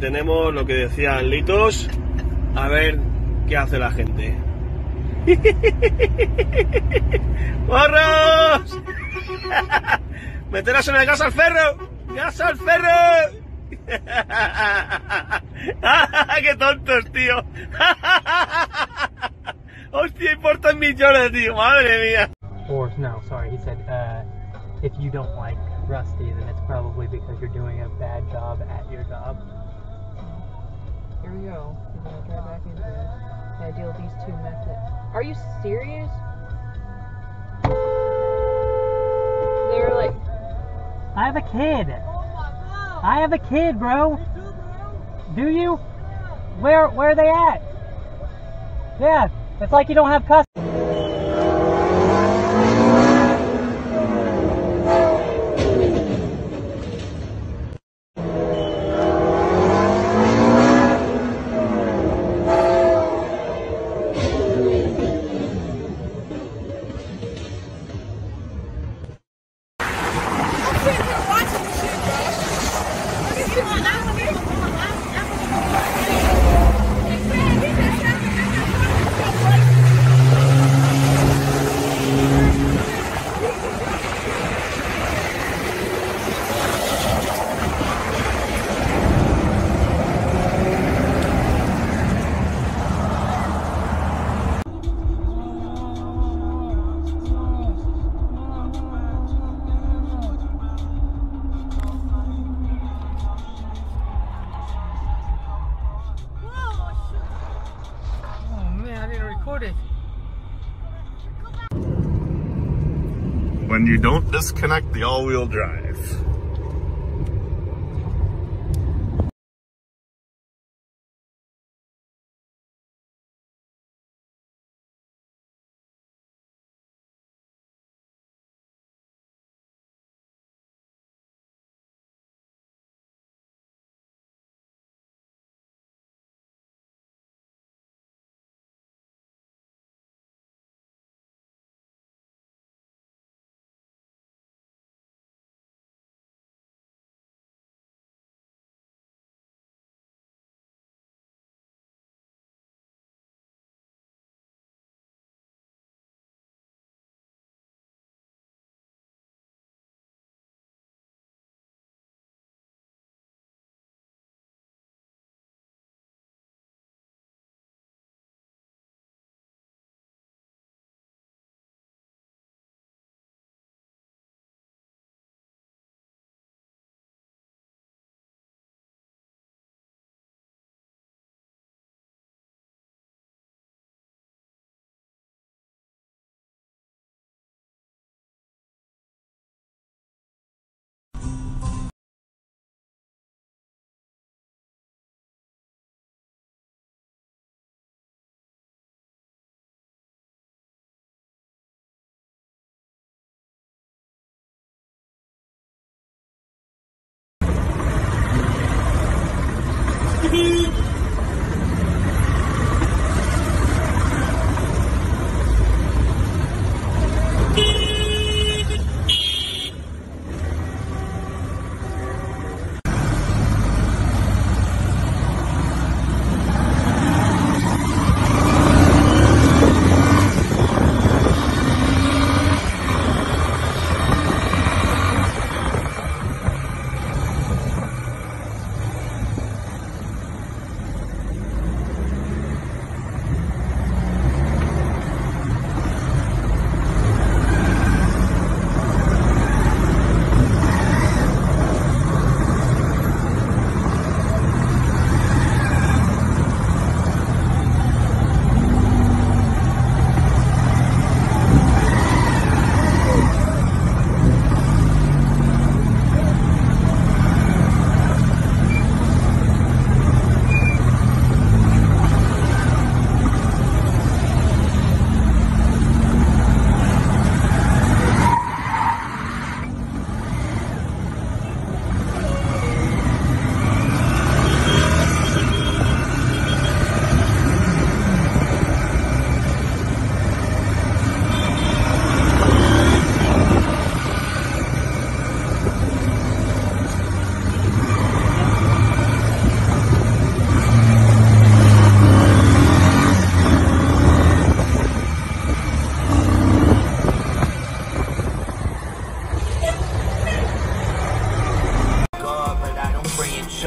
Tenemos lo que decían Litos. A ver qué hace la gente. ¡Morros! ¡Meteros en el gas al ferro! ¡Gas al ferro! ¡Qué tontos, tío! ¡Hostia, importan millones, tío! ¡Madre mía! Or no, sorry, he said uh, if you don't like Rusty, then it's probably because you're doing a bad job at your job. Here we go. We're gonna try back into it. Yeah, deal with these two methods. Are you serious? They were like, I have a kid. I have a kid, bro. Do you? Where where are they at? Yeah, it's like you don't have custody. You don't disconnect the all-wheel drive.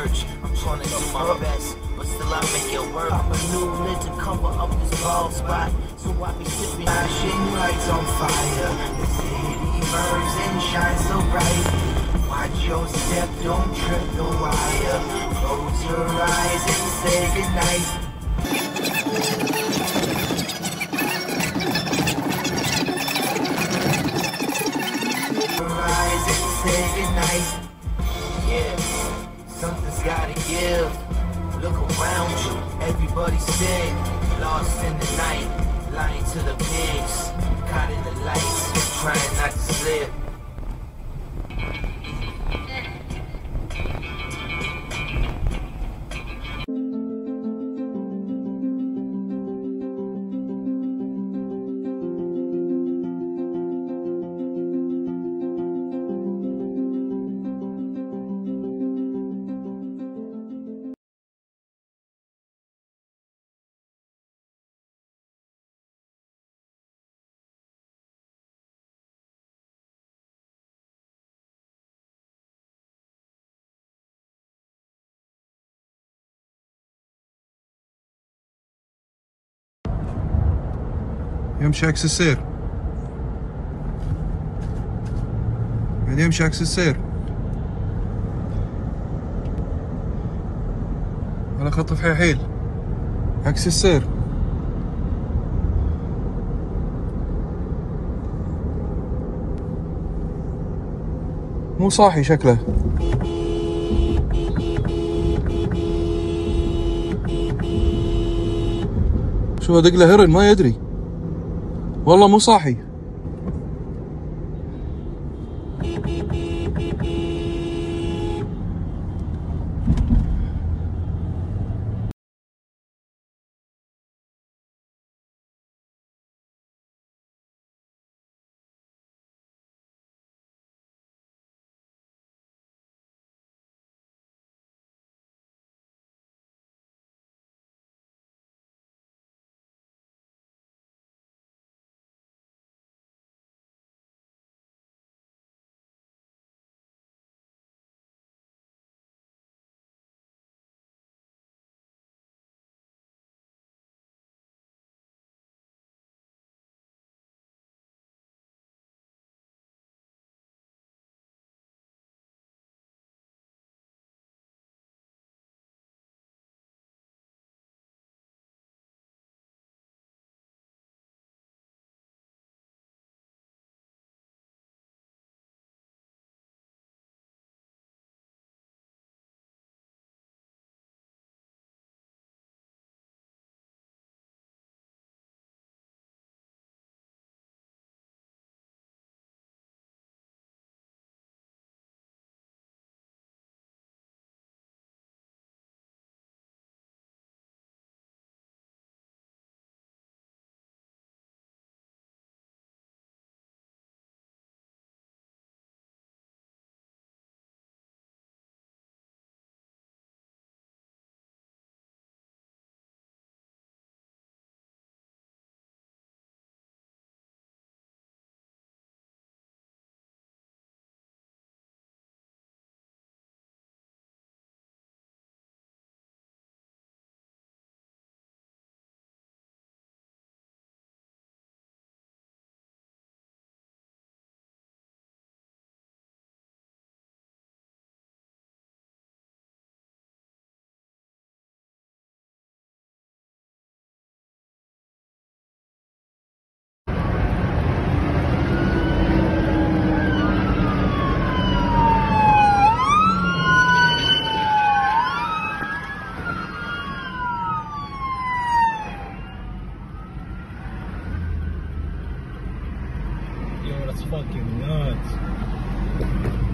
I'm trying to do my best, but still I make it work. I'm a new lid to cover up this bald spot, so I be sipping. Flashing lights on fire, the city burns and shines so bright. Watch your step, don't trip the wire. Close your eyes and say goodnight. Not يمشي عكس السير. قاعد يمشي عكس السير. على خط فحيحيل عكس السير. مو صاحي شكله. شو دق له هرن؟ ما يدري. والله مو صاحي. Fucking nuts.